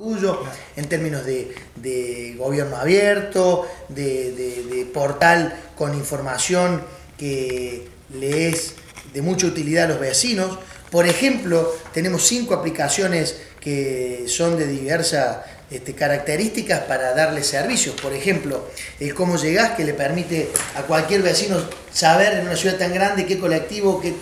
orgullo en términos de, gobierno abierto, de, portal con información que le es de mucha utilidad a los vecinos. Por ejemplo, tenemos cinco aplicaciones que son de diversas este, características para darle servicios. Por ejemplo, el cómo llegás, que le permite a cualquier vecino saber en una ciudad tan grande qué colectivo, qué,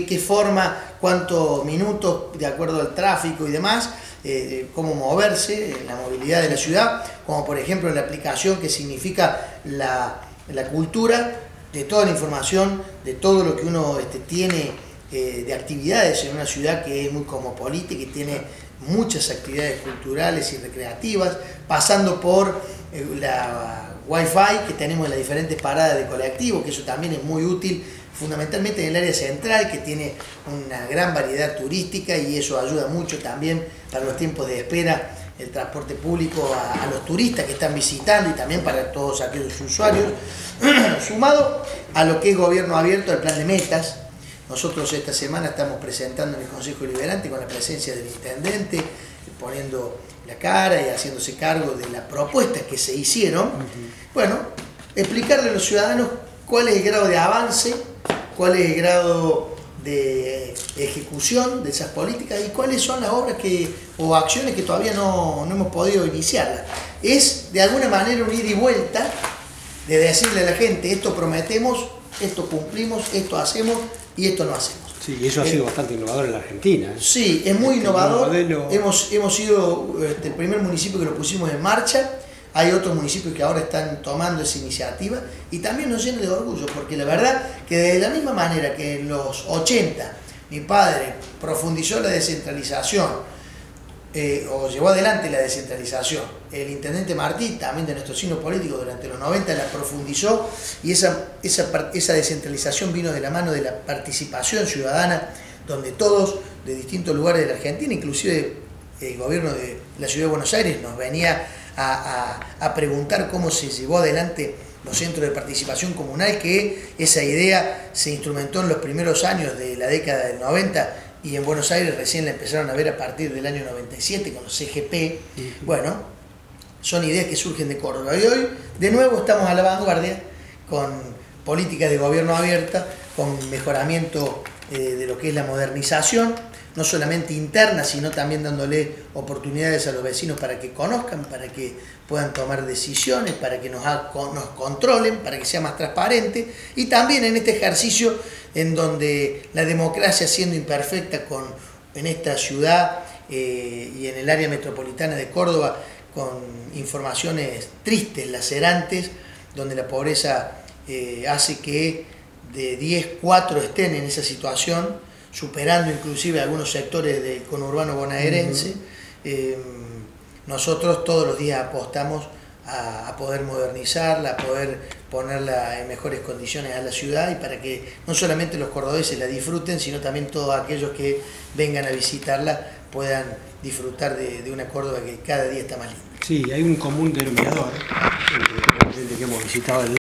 qué, forma, cuántos minutos de acuerdo al tráfico y demás, eh, cómo moverse, la movilidad de la ciudad, como por ejemplo la aplicación que significa la, cultura, de toda la información, de todo lo que uno este, tiene eh, de actividades en una ciudad que es muy cosmopolita y que tiene muchas actividades culturales y recreativas, pasando por eh, la Wi-Fi que tenemos en las diferentes paradas de colectivo, que eso también es muy útil, fundamentalmente en el área central, que tiene una gran variedad turística y eso ayuda mucho también para los tiempos de espera, el transporte público a, los turistas que están visitando y también para todos aquellos usuarios, sumado a lo que es gobierno abierto, el plan de metas, nosotros esta semana estamos presentando en el Consejo Liberante con la presencia del intendente, poniendo la cara y haciéndose cargo de las propuestas que se hicieron. Bueno, explicarle a los ciudadanos cuál es el grado de avance, cuál es el grado de ejecución de esas políticas y cuáles son las obras que, o acciones que todavía no, no hemos podido iniciarlas. Es de alguna manera un ida y vuelta de decirle a la gente, esto prometemos, esto cumplimos, esto hacemos y esto no hacemos. Sí, y eso ha sido bastante innovador en la Argentina. ¿eh? Sí, es muy este innovador. Hemos, hemos sido este, el primer municipio que lo pusimos en marcha. Hay otros municipios que ahora están tomando esa iniciativa y también nos llena de orgullo, porque la verdad que de la misma manera que en los 80 mi padre profundizó la descentralización, eh, o llevó adelante la descentralización. El intendente Martí, también de nuestro signo político, durante los 90 la profundizó y esa, esa, esa descentralización vino de la mano de la participación ciudadana, donde todos de distintos lugares de la Argentina, inclusive el gobierno de la ciudad de Buenos Aires, nos venía a, a, a preguntar cómo se llevó adelante los centros de participación comunal, que esa idea se instrumentó en los primeros años de la década del 90 y en Buenos Aires recién la empezaron a ver a partir del año 97 con los CGP. Bueno, son ideas que surgen de Córdoba. Y hoy, de nuevo, estamos a la vanguardia con políticas de gobierno abierta, con mejoramiento eh, de lo que es la modernización, no solamente interna, sino también dándole oportunidades a los vecinos para que conozcan, para que puedan tomar decisiones, para que nos, nos controlen, para que sea más transparente, y también en este ejercicio en donde la democracia siendo imperfecta con, en esta ciudad eh, y en el área metropolitana de Córdoba, con informaciones tristes, lacerantes, donde la pobreza eh, hace que de 10, 4 estén en esa situación, superando inclusive algunos sectores del conurbano bonaerense. Eh, nosotros todos los días apostamos a, poder modernizarla, a poder ponerla en mejores condiciones a la ciudad y para que no solamente los cordobeses la disfruten, sino también todos aquellos que vengan a visitarla puedan disfrutar de, una Córdoba que cada día está más linda. Sí, hay un común denominador entre la gente que hemos visitado el